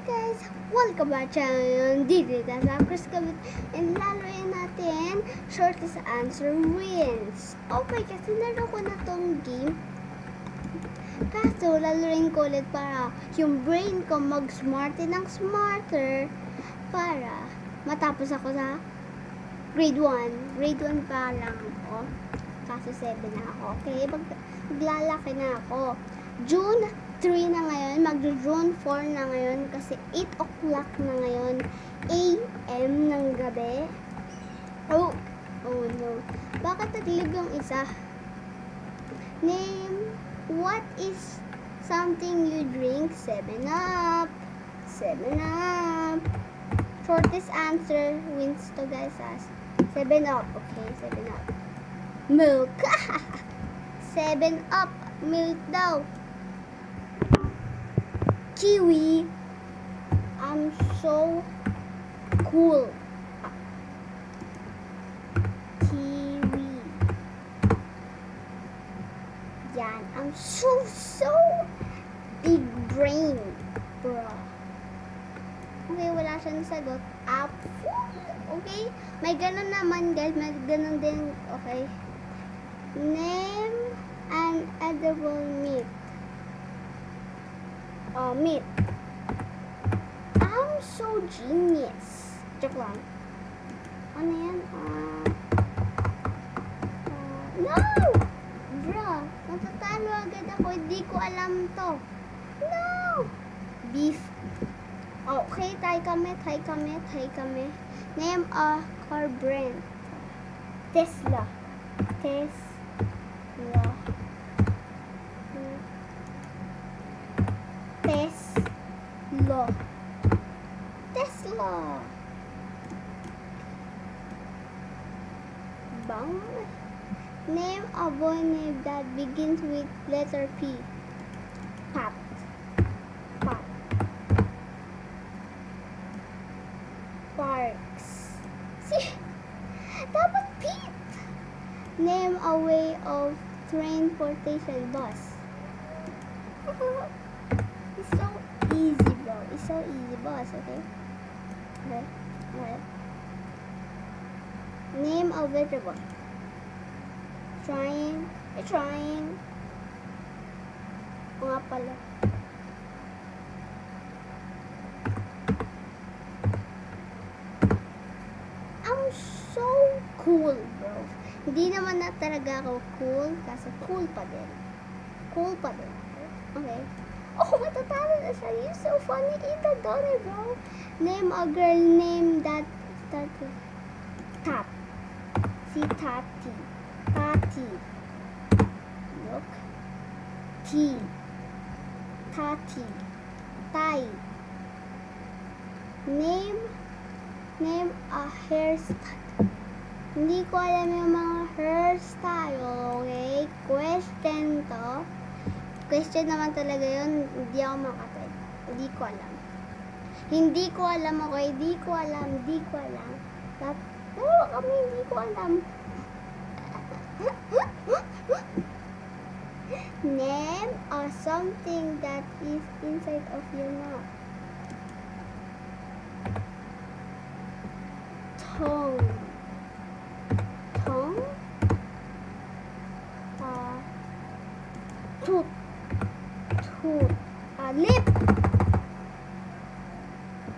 guys! Welcome back channel! Dito na sa Chris Kabit and lalaroin natin shortest answer wins. Okay, kasi naro ko na tong game. Kaso, lalaroin ko ulit para yung brain ko mag-smarty ng smarter para matapos ako sa grade 1. Grade 1 pa lang ako. Kaso 7 na ako. Okay, mag maglalaki na ako. June 3 na ngayon, mag-June 4 na ngayon kasi 8 o'clock na ngayon AM ng gabi. Oh, oh no. Bakit naglib yung isa? Name, what is something you drink? 7 up. 7 up. Shortest answer wins to guys as 7 up. Okay, 7 up. Milk. 7 up. Milk daw. Kiwi. I'm so cool. Kiwi. Yan. I'm so, so big brain. Bro. Okay, wala siyang sagot. Okay? May ganun naman, guys. May ganun din. Okay. Name an edible meat. Oh, meat. I'm so genius. Joke lang. Ano yan? Ah... ah, no! Bro, natatalo agad ako. Hindi ko alam to. No! Beef. Okay, tay kami, tay kami, tay kami. Name a car brand. Tesla. Tesla. Bang. Name a boy name that begins with letter P. Pat. Pat. Parks. See? Dapat Pete. Name a way of transportation bus. it's so easy, bro. It's so easy, bus, okay? Okay. Alright. Name a vegetable. Trying. eh, Trying. O nga pala. I'm so cool, bro. Hindi naman na talaga ako cool, kasi cool pa din. Cool pa din. Okay. Oh, matatalo na siya. You're so funny. Ita Donnie, bro. Name a girl name that start with Si Tati. Tati. Look. T. Tati. Tai. Name name a hairstyle. Hindi ko alam yung mga hairstyle, okay? Question to. Question naman talaga yun. Hindi ako makatay. Hindi ko alam. Hindi ko alam, okay? Hindi ko alam. Hindi ko alam. Tap Oo, kami hindi ko alam. Name or something that is inside of your mouth. Tongue. Tongue? Uh, tooth. Tooth. Uh, lip.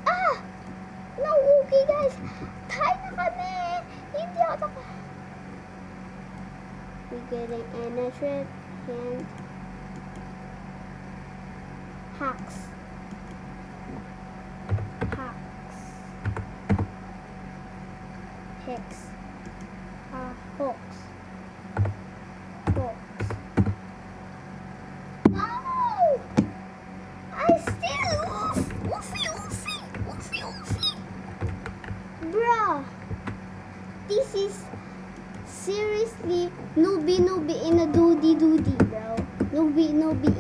Ah! No, okay guys. getting an trip and hacks.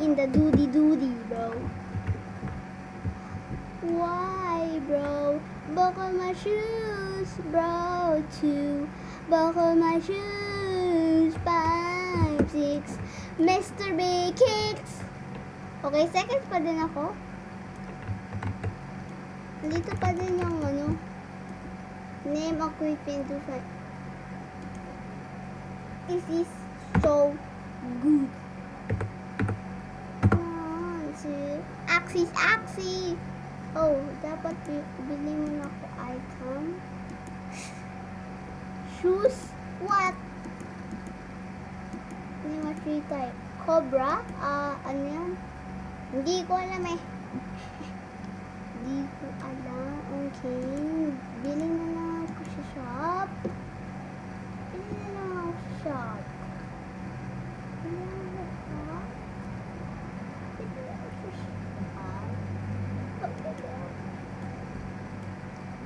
In the doody doody, bro. Why, bro? Buckle my shoes, bro. Two. Buckle my shoes. Five, six. Mr. Big Kicks. Okay, seconds pa din ako. Dito pa din yung ano. Name to find. This is so good. Ah, si Axis, Axis! Oh, dapat bi- bili mo na ako item. Shoes? What? Name a tree type. Cobra? Ah, ano yan? Hindi ko alam eh. Hindi ko alam. Okay. Bili na lang ako sa shop. Bili na lang ako sa shop. Bili na lang ako sa shop. Bili na ako sa shop.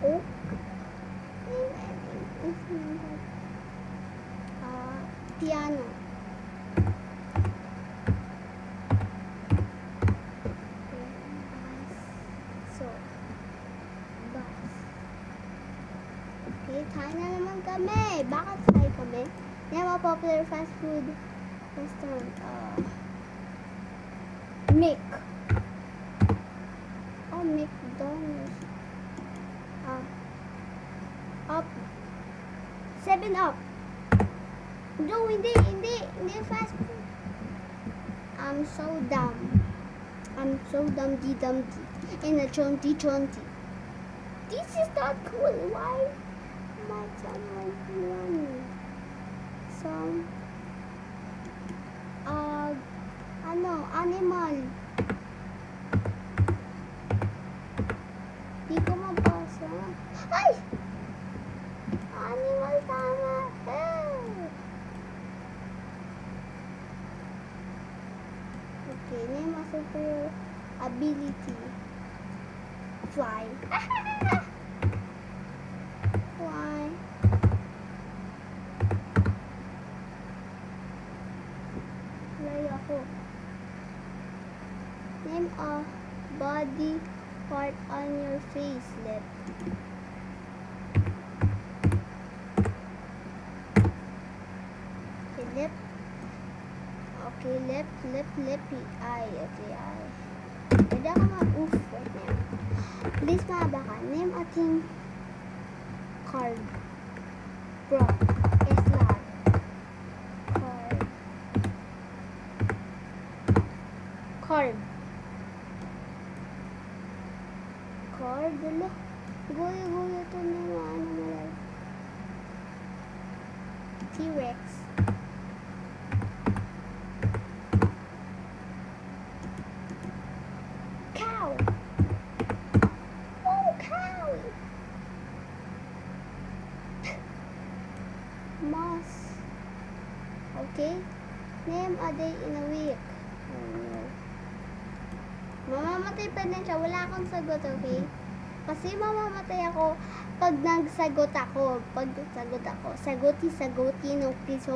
Oh. Ah, piano. So. Okay, tayo na naman kami. Bakit tayo kami? Yan mga popular fast food restaurant. Uh, Mick. Oh, McDonald's. Ah. Up. Seven up. No, hindi, hindi. Hindi fast food. I'm so dumb. I'm so dumpty dumpty. And a chunty chunty. This is not cool. Why my channel is running? Some uh ano, animal. Di ko mabasa. Ay! Animal tama. Okay, name a super ability. Fly. Fly. Fly ako. Name a body part on your face, lip. Lip, lip, lippy. Eye, okay, eye. Pwede ako mag-oof right now. Please, mahaba ka. Name ating card. Bro. Eslar. Card. Card. Card, dala. Guyo-guyo ito na yung ano. T-Rex. Okay. Name a day in a week. No. Mamamatay pa din siya. Wala akong sagot, okay? Kasi mamamatay ako pag nagsagot ako. Pag nagsagot ako. Saguti-saguti ng piso